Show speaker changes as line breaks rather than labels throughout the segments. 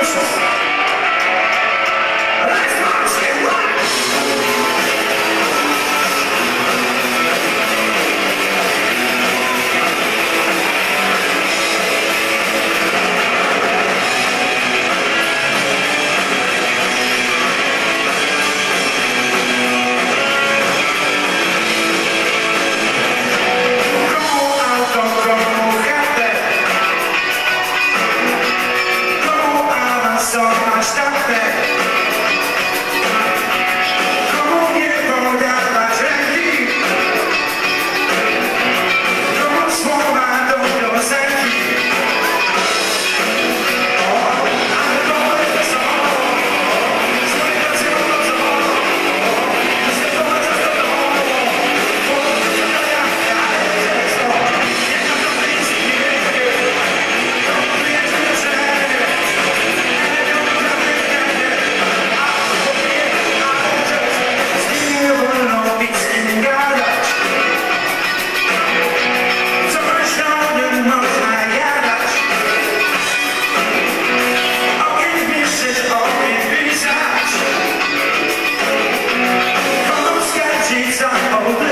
Let's march and rock!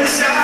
Yes,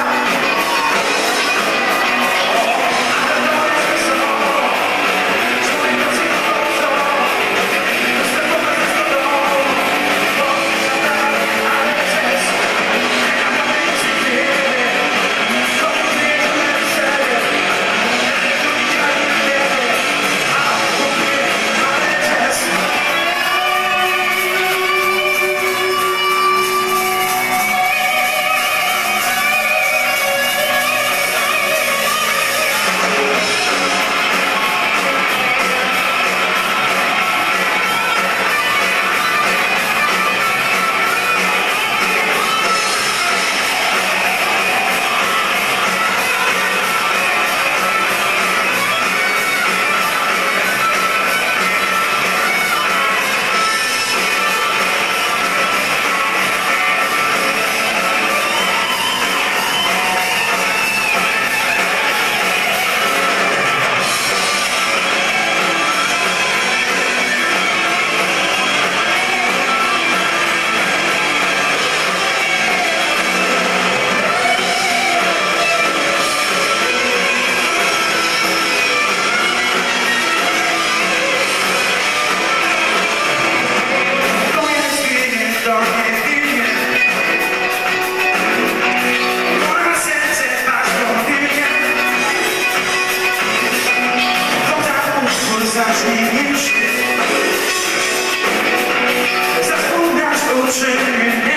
zacznij już Zapomniasz uczynić